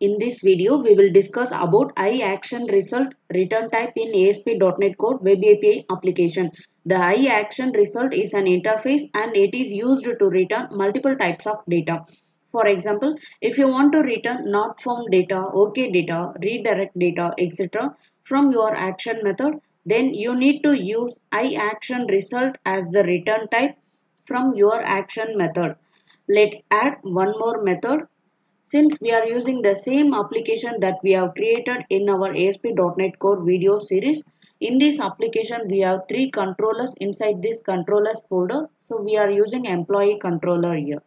In this video, we will discuss about iActionResult return type in ASP.NET Core Web API application. The iActionResult is an interface and it is used to return multiple types of data. For example, if you want to return not found data, OK data, redirect data, etc. from your action method, then you need to use iActionResult as the return type from your action method. Let's add one more method since we are using the same application that we have created in our ASP.NET Core video series, in this application we have three controllers inside this controllers folder. So we are using employee controller here.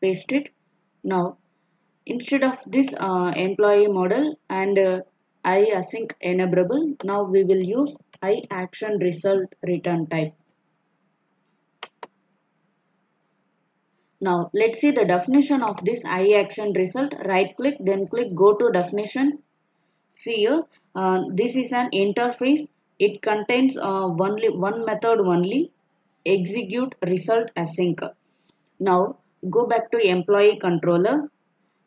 Paste it. Now instead of this uh, employee model and uh, IAsyncEnumerable, now we will use iActionResult return type. Now let's see the definition of this iActionResult. Right click then click go to definition. See here uh, this is an interface. It contains uh, only one method only execute result async. Now go back to employee controller.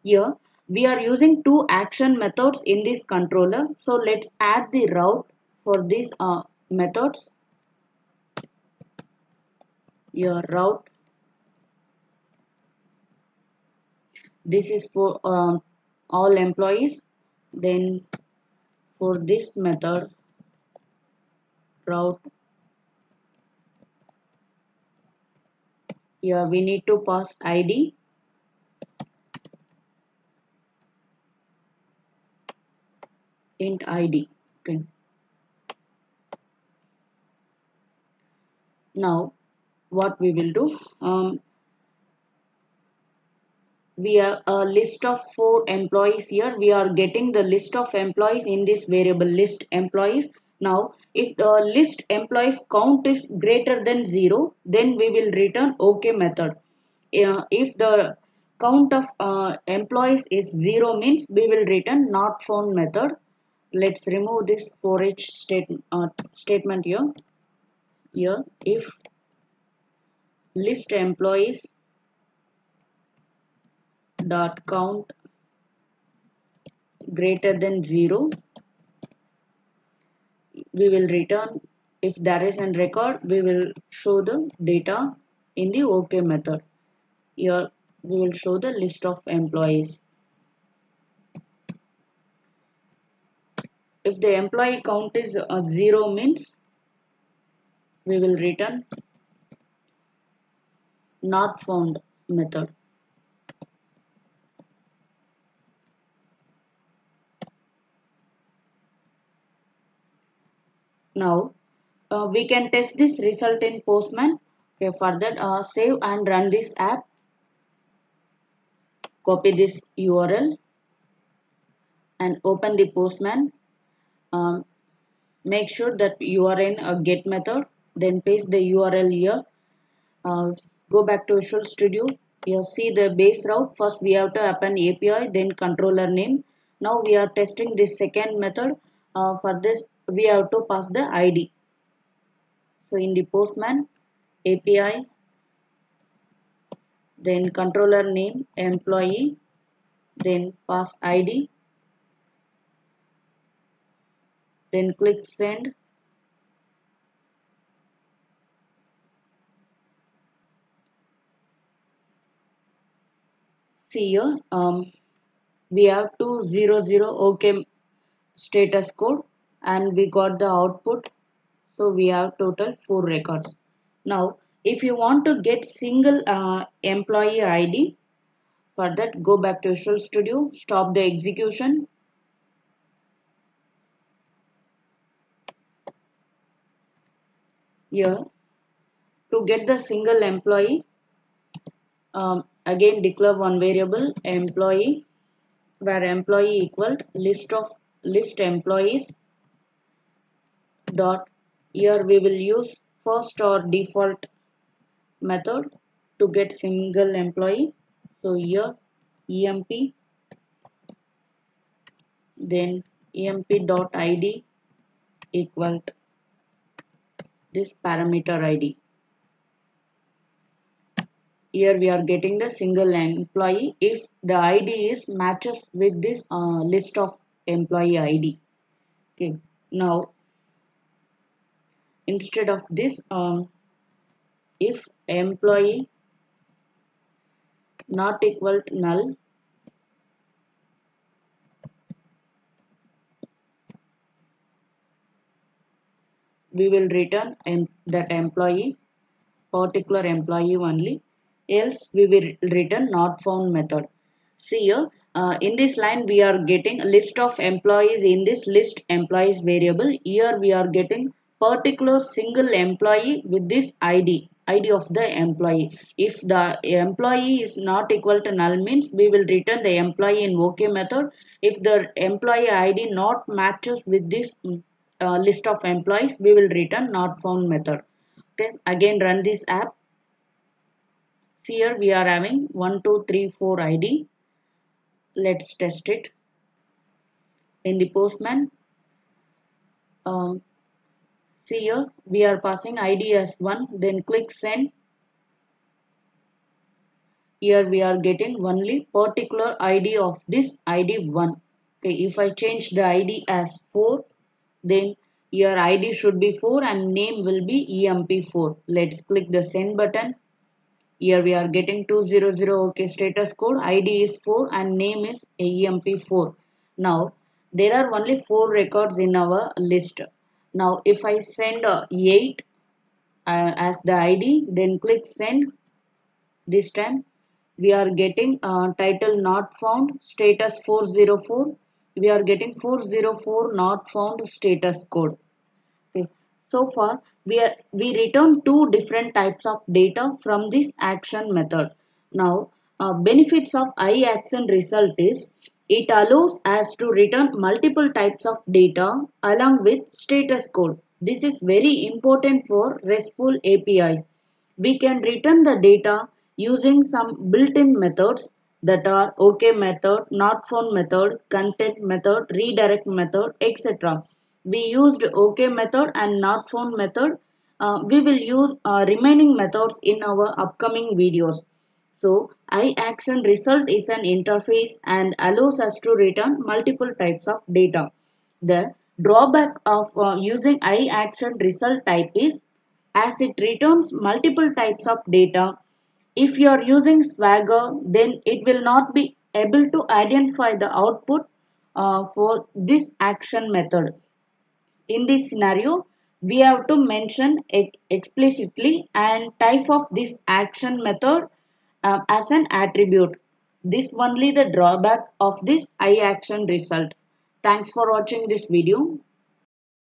Here we are using two action methods in this controller. So let's add the route for these uh, methods. Your route this is for um, all employees. Then for this method route yeah we need to pass id int id okay. Now what we will do um, we have a list of four employees here. We are getting the list of employees in this variable list employees. Now if the list employees count is greater than 0 then we will return ok method. Uh, if the count of uh, employees is 0 means we will return not found method. Let's remove this for each state, uh, statement here. Here if list employees dot count greater than 0 we will return if there is an record we will show the data in the ok method. Here we will show the list of employees. If the employee count is uh, 0 means we will return not found method now uh, we can test this result in postman. Okay for that uh, save and run this app. Copy this url and open the postman. Um, make sure that you are in a get method then paste the url here. Uh, go back to visual studio. Here see the base route. First we have to append api then controller name. Now we are testing this second method. Uh, for this we have to pass the id so in the postman api then controller name employee then pass id then click send. See here um, we have 200 okay status code and we got the output. So we have total four records. Now if you want to get single uh, employee id for that go back to visual studio stop the execution. Here to get the single employee um, again declare one variable employee where employee equal list of list employees dot here we will use first or default method to get single employee. So here emp then emp dot id equal this parameter id here we are getting the single employee if the id is matches with this uh, list of employee id okay. Now instead of this um, if employee not equal to null we will return em that employee particular employee only. Else we will return not found method. See here uh, in this line we are getting a list of employees. In this list employees variable. Here we are getting particular single employee with this id id of the employee. If the employee is not equal to null means we will return the employee in ok method. If the employee id not matches with this uh, list of employees we will return not found method. Okay again run this app. See here we are having 1 2 3 4 id let's test it. In the postman um, see here we are passing id as 1 then click send here we are getting only particular id of this id 1 okay if i change the id as 4 then your id should be 4 and name will be emp4 let's click the send button here we are getting 200 OK status code. ID is 4 and name is EMP4. Now there are only 4 records in our list. Now if I send uh, 8 uh, as the ID then click send. This time we are getting uh, title not found status 404. We are getting 404 not found status code. Okay. So far we, are, we return two different types of data from this action method. Now, uh, benefits of i action result is it allows us to return multiple types of data along with status code. This is very important for RESTful APIs. We can return the data using some built-in methods that are OK method, not found method, content method, redirect method, etc we used OK method and not found method. Uh, we will use uh, remaining methods in our upcoming videos. So iAction result is an interface and allows us to return multiple types of data. The drawback of uh, using iAction result type is as it returns multiple types of data. If you are using Swagger, then it will not be able to identify the output uh, for this action method in this scenario we have to mention explicitly and type of this action method uh, as an attribute. This only the drawback of this iAction result. Thanks for watching this video